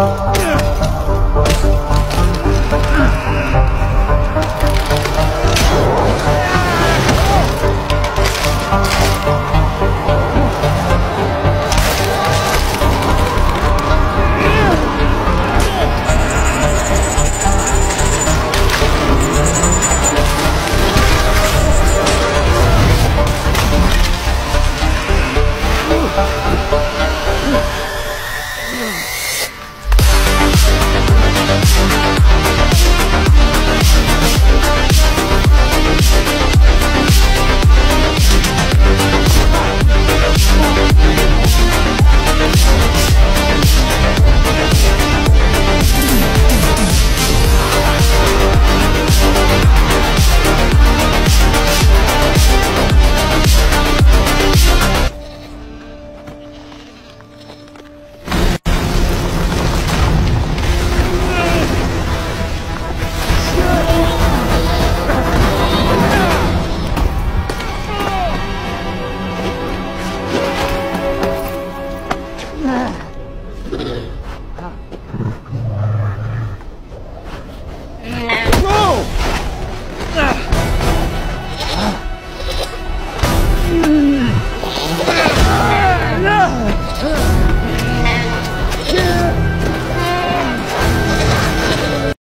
啊。